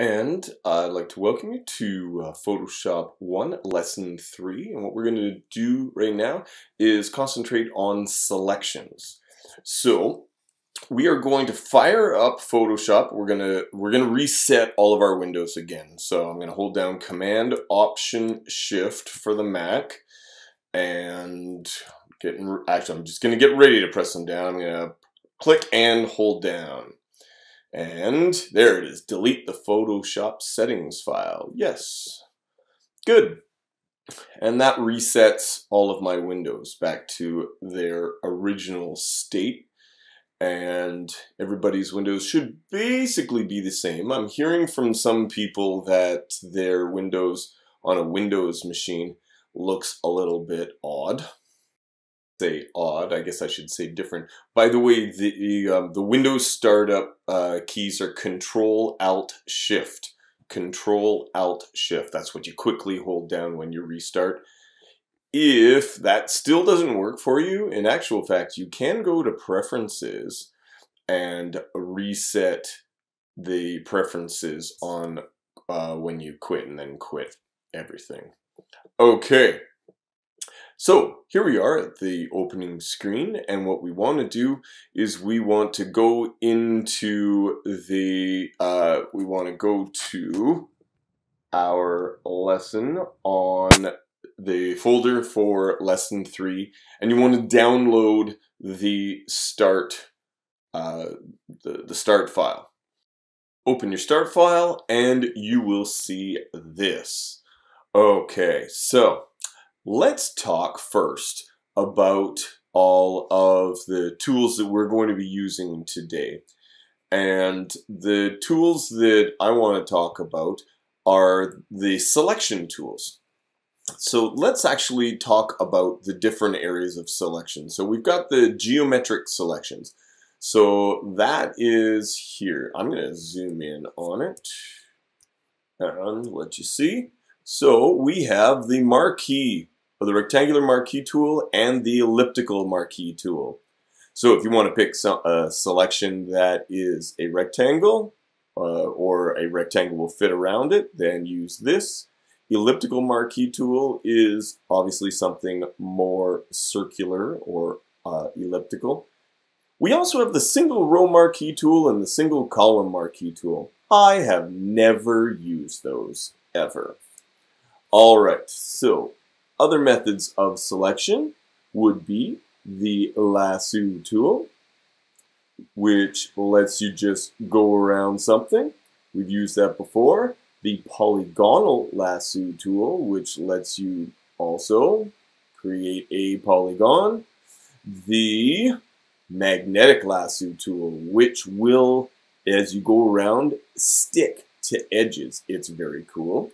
And I'd like to welcome you to uh, Photoshop 1 Lesson 3. And what we're going to do right now is concentrate on selections. So we are going to fire up Photoshop. We're going to we're going to reset all of our windows again. So I'm going to hold down Command Option Shift for the Mac and getting actually I'm just going to get ready to press them down. I'm going to click and hold down. And there it is. Delete the Photoshop settings file. Yes. Good. And that resets all of my windows back to their original state. And everybody's windows should basically be the same. I'm hearing from some people that their windows on a Windows machine looks a little bit odd say odd. I guess I should say different. By the way, the um, the Windows startup uh, keys are Control Alt Shift. Control Alt Shift. That's what you quickly hold down when you restart. If that still doesn't work for you, in actual fact, you can go to Preferences and reset the preferences on uh, when you quit and then quit everything. Okay. So here we are at the opening screen and what we want to do is we want to go into the, uh, we want to go to our lesson on the folder for lesson three and you want to download the start, uh, the, the start file. Open your start file and you will see this. Okay, so Let's talk first about all of the tools that we're going to be using today. And the tools that I want to talk about are the selection tools. So let's actually talk about the different areas of selection. So we've got the geometric selections. So that is here. I'm going to zoom in on it and let you see. So we have the marquee the rectangular marquee tool and the elliptical marquee tool. So if you want to pick some, a selection that is a rectangle uh, or a rectangle will fit around it, then use this. Elliptical marquee tool is obviously something more circular or uh, elliptical. We also have the single row marquee tool and the single column marquee tool. I have never used those ever. All right, so other methods of selection would be the lasso tool, which lets you just go around something. We've used that before. The polygonal lasso tool, which lets you also create a polygon. The magnetic lasso tool, which will, as you go around, stick to edges. It's very cool.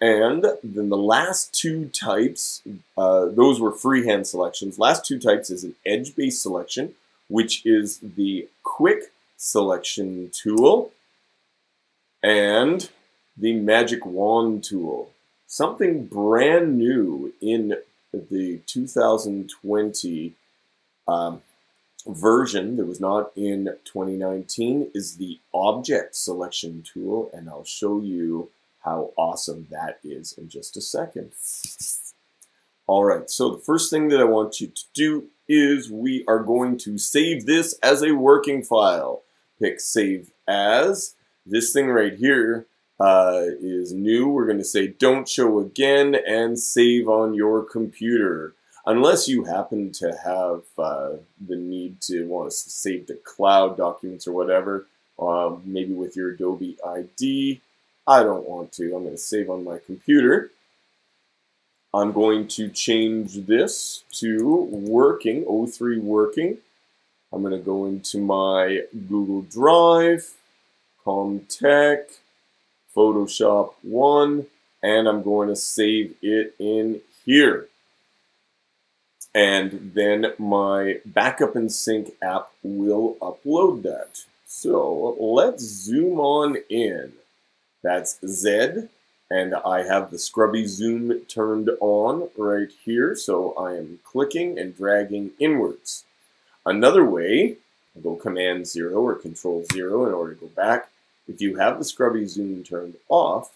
And then the last two types, uh, those were freehand selections. Last two types is an edge-based selection, which is the quick selection tool, and the magic wand tool. Something brand new in the 2020 um, version that was not in 2019 is the object selection tool, and I'll show you how awesome that is in just a second. All right, so the first thing that I want you to do is we are going to save this as a working file. Pick Save As. This thing right here uh, is new. We're going to say Don't Show Again and Save on your computer. Unless you happen to have uh, the need to want to save the cloud documents or whatever, uh, maybe with your Adobe ID, I don't want to. I'm going to save on my computer. I'm going to change this to working, O3 working. I'm going to go into my Google Drive, ComTech, Photoshop 1, and I'm going to save it in here. And then my Backup and Sync app will upload that. So let's zoom on in. That's Z. And I have the scrubby zoom turned on right here. So I am clicking and dragging inwards. Another way, I'll go Command 0 or Control 0 in order to go back, if you have the scrubby zoom turned off,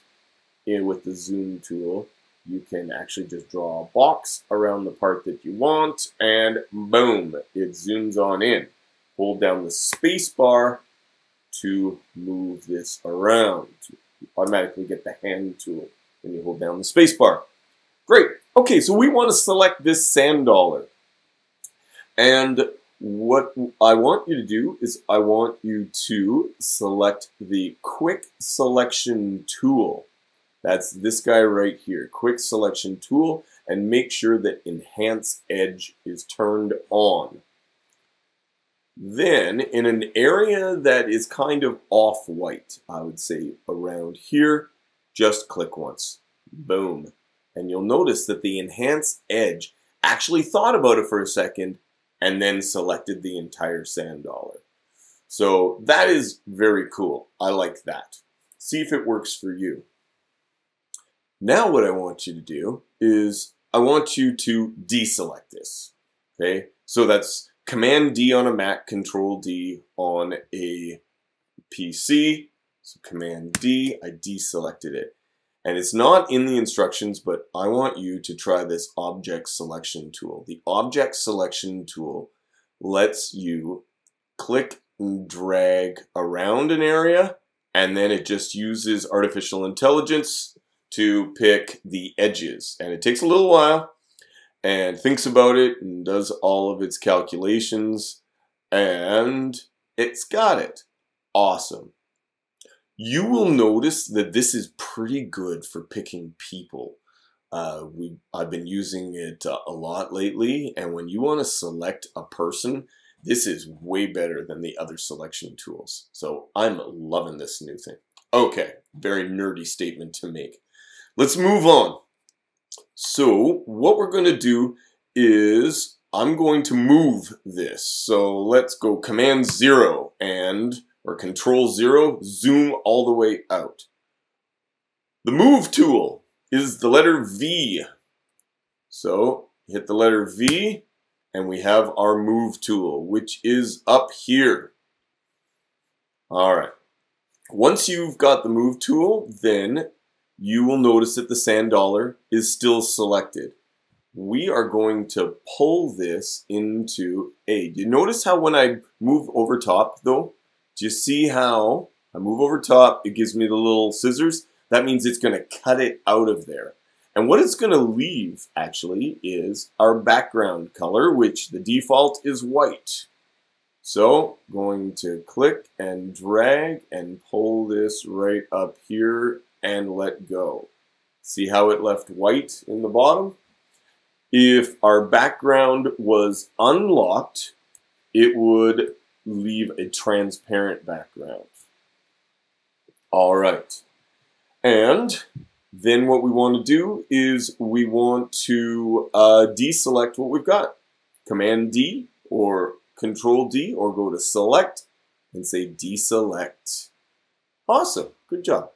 and with the zoom tool, you can actually just draw a box around the part that you want, and boom, it zooms on in. Hold down the space bar to move this around. You automatically get the hand tool when you hold down the space bar. Great. Okay, so we want to select this sand dollar. And what I want you to do is I want you to select the quick selection tool. That's this guy right here, quick selection tool, and make sure that enhance edge is turned on. Then in an area that is kind of off-white, I would say around here, just click once. Boom. And you'll notice that the enhance edge actually thought about it for a second and then selected the entire sand dollar. So that is very cool. I like that. See if it works for you. Now what I want you to do is I want you to deselect this. Okay, so that's Command D on a Mac, Control D on a PC. So Command D, I deselected it. And it's not in the instructions, but I want you to try this object selection tool. The object selection tool lets you click and drag around an area, and then it just uses artificial intelligence to pick the edges. And it takes a little while and thinks about it and does all of its calculations, and it's got it. Awesome you will notice that this is pretty good for picking people. Uh, we I've been using it uh, a lot lately, and when you want to select a person, this is way better than the other selection tools. So I'm loving this new thing. Okay, very nerdy statement to make. Let's move on. So what we're going to do is I'm going to move this. So let's go Command Zero and or Control Zero, zoom all the way out. The Move tool is the letter V. So hit the letter V and we have our Move tool, which is up here. All right. Once you've got the Move tool, then you will notice that the sand dollar is still selected. We are going to pull this into A. Do you notice how when I move over top, though, do you see how I move over top, it gives me the little scissors? That means it's going to cut it out of there. And what it's going to leave, actually, is our background color, which the default is white. So, going to click and drag and pull this right up here and let go. See how it left white in the bottom? If our background was unlocked, it would leave a transparent background. All right. And then what we want to do is we want to uh, deselect what we've got. Command D or Control D or go to select and say deselect. Awesome. Good job.